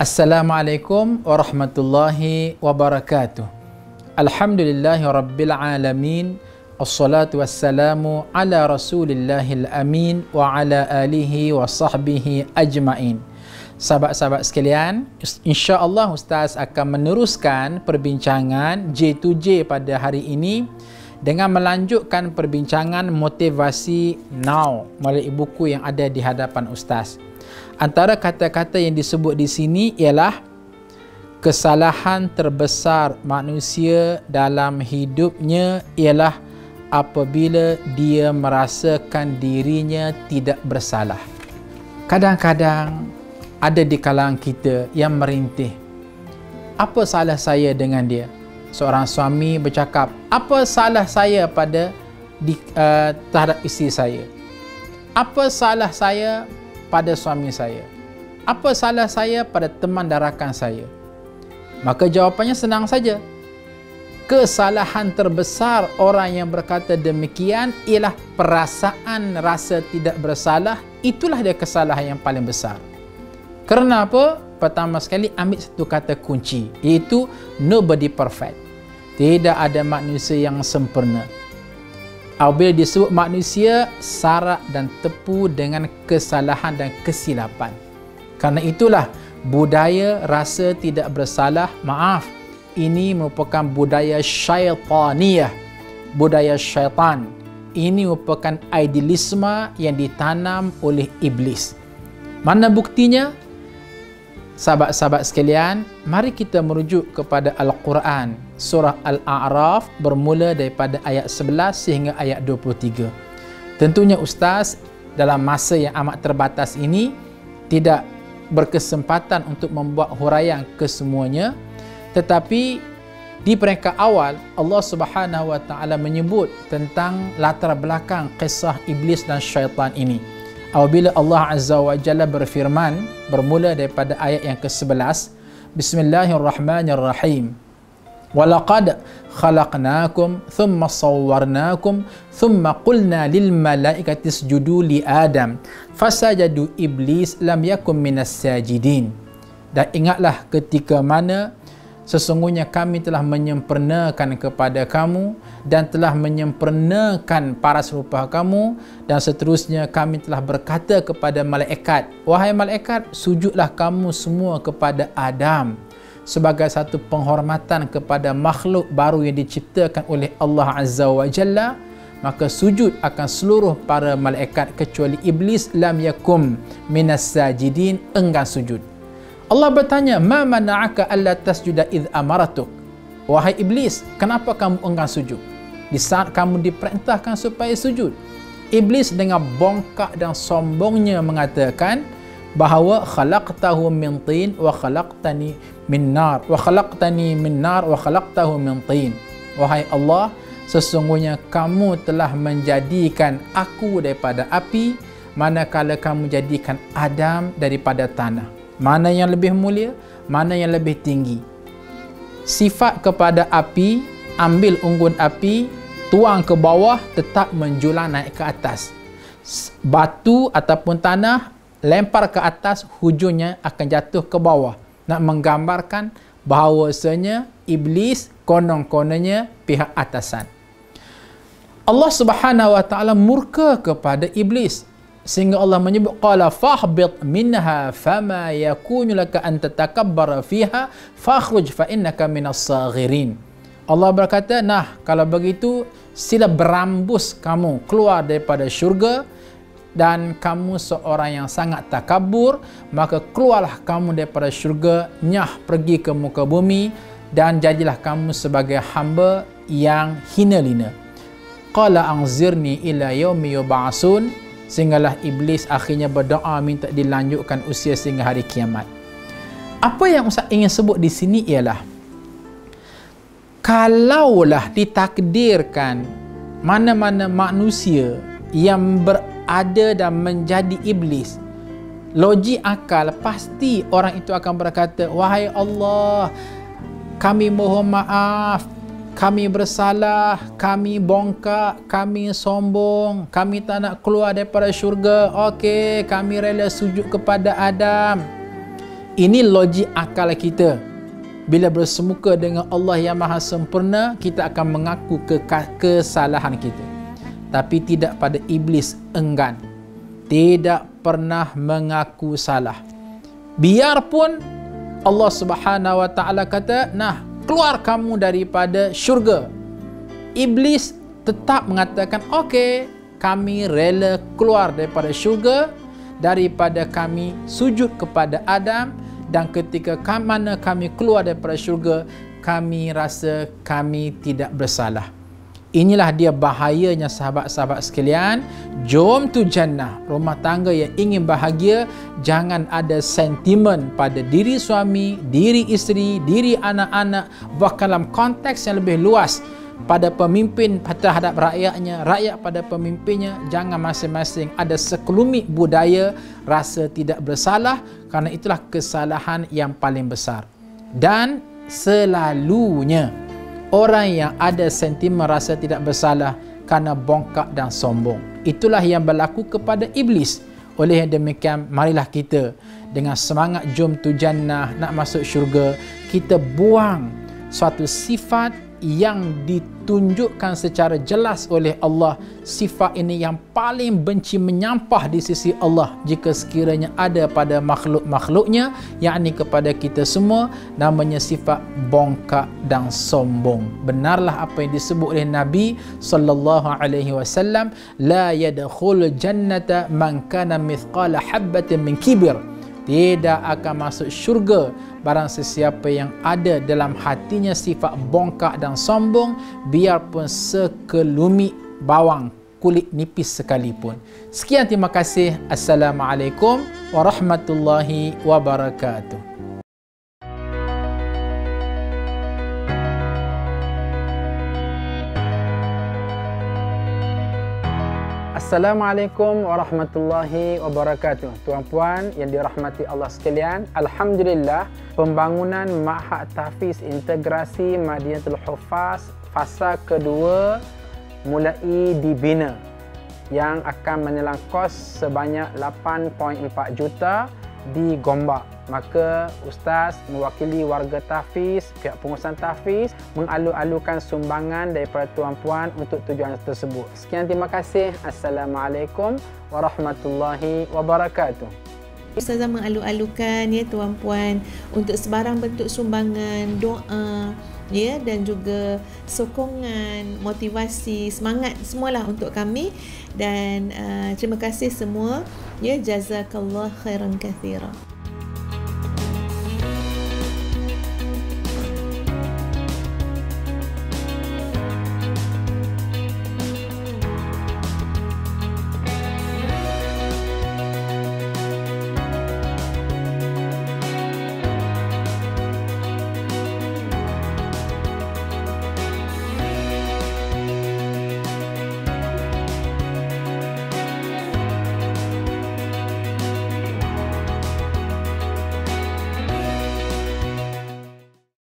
Assalamualaikum warahmatullahi wabarakatuh. Alhamdulillahi rabbil alamin. Assalatu wassalamu ala rasulillahil amin wa ala alihi wa sahbihi ajma'in. Sahabat-sahabat sekalian, insya-Allah Ustaz akan meneruskan perbincangan J2J pada hari ini dengan melanjutkan perbincangan motivasi now melalui buku yang ada di hadapan Ustaz. Antara kata-kata yang disebut di sini ialah kesalahan terbesar manusia dalam hidupnya ialah apabila dia merasakan dirinya tidak bersalah. Kadang-kadang ada di kalangan kita yang merintih. Apa salah saya dengan dia? Seorang suami bercakap, apa salah saya pada di, uh, terhadap isteri saya? Apa salah saya pada suami saya? Apa salah saya pada teman darakan saya? Maka jawapannya senang saja. Kesalahan terbesar orang yang berkata demikian ialah perasaan rasa tidak bersalah. Itulah dia kesalahan yang paling besar. Kerana apa? Pertama sekali ambil satu kata kunci iaitu nobody perfect. Tidak ada manusia yang sempurna. Apabila disebut manusia, sarak dan tepu dengan kesalahan dan kesilapan. Karena itulah budaya rasa tidak bersalah, maaf, ini merupakan budaya syaitaniyah, budaya syaitan. Ini merupakan idealisme yang ditanam oleh iblis. Mana buktinya? Sahabat-sahabat sekalian, mari kita merujuk kepada Al-Quran. Surah Al-A'raf bermula daripada ayat 11 sehingga ayat 23. Tentunya Ustaz, dalam masa yang amat terbatas ini, tidak berkesempatan untuk membuat huraian kesemuanya. Tetapi di peringkat awal, Allah Subhanahu Wa Taala menyebut tentang latar belakang kisah iblis dan syaitan ini apabila Allah Azza wa Jalla berfirman bermula daripada ayat yang ke-11 Bismillahirrahmanirrahim Thumma sawwarnakum thumma qulna lil malaikati isjudu li Adam fasajadu iblis lam yakum minas sajidin dan ingatlah ketika mana sesungguhnya kami telah menyempurnakan kepada kamu dan telah menyempurnakan para serupa kamu dan seterusnya kami telah berkata kepada malaikat wahai malaikat sujudlah kamu semua kepada Adam sebagai satu penghormatan kepada makhluk baru yang diciptakan oleh Allah Azza wa Jalla maka sujud akan seluruh para malaikat kecuali iblis lam yakum minas sajidin enggan sujud Allah bertanya, "Ma mana'aka alla tasjuda id amaratuk?" Wahai iblis, kenapa kamu enggan sujud? Di saat kamu diperintahkan supaya sujud. Iblis dengan bongkak dan sombongnya mengatakan bahawa khalaqtahu min tin wa khalaqtani min nar wa khalaqtani min nar wa khalaqtahu min tin. Wahai Allah, sesungguhnya kamu telah menjadikan aku daripada api manakala kamu jadikan Adam daripada tanah mana yang lebih mulia, mana yang lebih tinggi. Sifat kepada api, ambil unggun api, tuang ke bawah, tetap menjulang naik ke atas. Batu ataupun tanah, lempar ke atas, hujungnya akan jatuh ke bawah. Nak menggambarkan bahawasanya iblis konon-kononnya pihak atasan. Allah Subhanahu wa taala murka kepada iblis sehingga Allah menyebut qala fahbit minha fama yakunu laka an tatakabbara fiha fakhruj fa innaka minas saghirin Allah berkata nah kalau begitu sila berambus kamu keluar daripada syurga dan kamu seorang yang sangat takabur maka keluarlah kamu daripada syurga nyah pergi ke muka bumi dan jadilah kamu sebagai hamba yang hina lina qala anzirni ila yaumi yub'asun sehinggalah iblis akhirnya berdoa minta dilanjutkan usia sehingga hari kiamat. Apa yang Ustaz ingin sebut di sini ialah kalaulah ditakdirkan mana-mana manusia yang berada dan menjadi iblis logik akal pasti orang itu akan berkata wahai Allah kami mohon maaf kami bersalah, kami bongkak, kami sombong, kami tak nak keluar daripada syurga. Okey, kami rela sujud kepada Adam. Ini logik akal kita. Bila bersemuka dengan Allah yang maha sempurna, kita akan mengaku ke kesalahan kita. Tapi tidak pada iblis enggan. Tidak pernah mengaku salah. Biarpun Allah Subhanahu Wa Taala kata, "Nah, keluar kamu daripada syurga." Iblis tetap mengatakan, "Okey, kami rela keluar daripada syurga daripada kami sujud kepada Adam dan ketika mana kami keluar daripada syurga kami rasa kami tidak bersalah inilah dia bahayanya sahabat-sahabat sekalian. Jom tu jannah rumah tangga yang ingin bahagia. Jangan ada sentimen pada diri suami diri isteri diri anak-anak bahkan dalam konteks yang lebih luas pada pemimpin terhadap rakyatnya, rakyat pada pemimpinnya, jangan masing-masing ada sekelumit budaya rasa tidak bersalah kerana itulah kesalahan yang paling besar. Dan selalunya orang yang ada sentimen rasa tidak bersalah kerana bongkak dan sombong. Itulah yang berlaku kepada iblis. Oleh yang demikian, marilah kita dengan semangat jom tu jannah nak masuk syurga, kita buang suatu sifat yang ditunjukkan secara jelas oleh Allah sifat ini yang paling benci menyampah di sisi Allah jika sekiranya ada pada makhluk-makhluknya yakni kepada kita semua namanya sifat bongkak dan sombong. Benarlah apa yang disebut oleh Nabi sallallahu alaihi wasallam la yadkhul jannata man kana mithqala habatin min kibir. Tidak akan masuk syurga barang sesiapa yang ada dalam hatinya sifat bongkak dan sombong biarpun sekelumit bawang kulit nipis sekalipun. Sekian terima kasih. Assalamualaikum warahmatullahi wabarakatuh. Assalamualaikum warahmatullahi wabarakatuh. Tuan-puan yang dirahmati Allah sekalian, alhamdulillah pembangunan Ma'had Tahfiz Integrasi Madinatul Hufaz fasa kedua mulai dibina yang akan menelan kos sebanyak 8.4 juta di Gombak maka ustaz mewakili warga Tafiz, pihak pengurusan Tafiz mengalu-alukan sumbangan daripada tuan-puan untuk tujuan tersebut. Sekian terima kasih. Assalamualaikum warahmatullahi wabarakatuh. Ustazah mengalu-alukan ya tuan-puan untuk sebarang bentuk sumbangan, doa ya dan juga sokongan, motivasi, semangat semualah untuk kami dan uh, terima kasih semua يا جزاك الله خيرا كثيرا.